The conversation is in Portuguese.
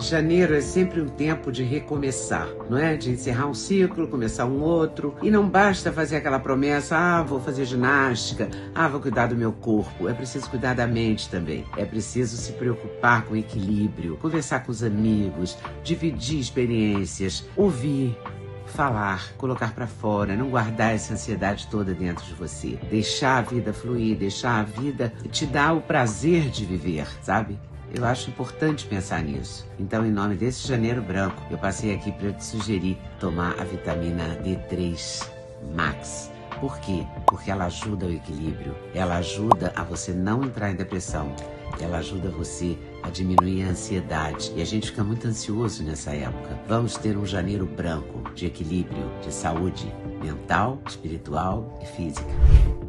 Janeiro é sempre um tempo de recomeçar, não é? De encerrar um ciclo, começar um outro. E não basta fazer aquela promessa: ah, vou fazer ginástica, ah, vou cuidar do meu corpo. É preciso cuidar da mente também. É preciso se preocupar com equilíbrio, conversar com os amigos, dividir experiências, ouvir, falar, colocar para fora, não guardar essa ansiedade toda dentro de você. Deixar a vida fluir, deixar a vida te dar o prazer de viver, sabe? Eu acho importante pensar nisso. Então, em nome desse janeiro branco, eu passei aqui para te sugerir tomar a vitamina D3 Max. Por quê? Porque ela ajuda o equilíbrio, ela ajuda a você não entrar em depressão, ela ajuda você a diminuir a ansiedade. E a gente fica muito ansioso nessa época. Vamos ter um janeiro branco de equilíbrio, de saúde mental, espiritual e física.